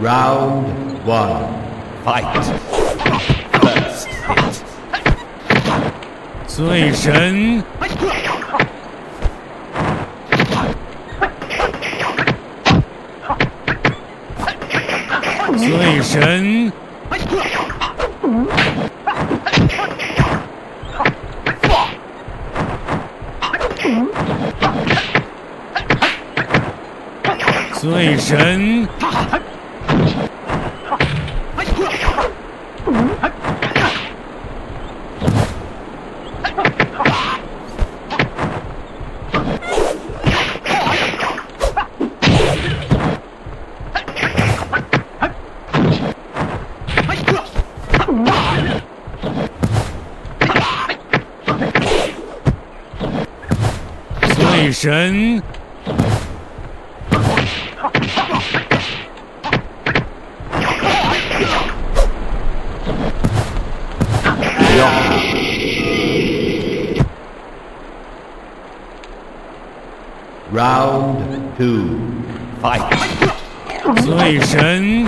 Round one. Fight. First hit. 醉神，醉神，醉神，醉神，Round two. Fight. 醉神，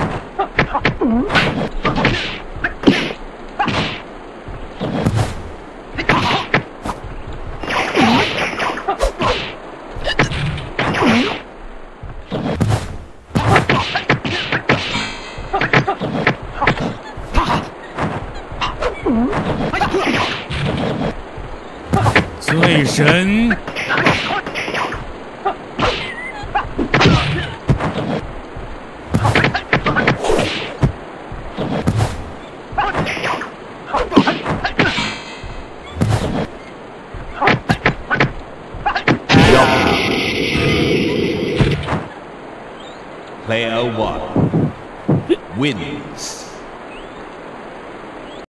醉神，Player one wins.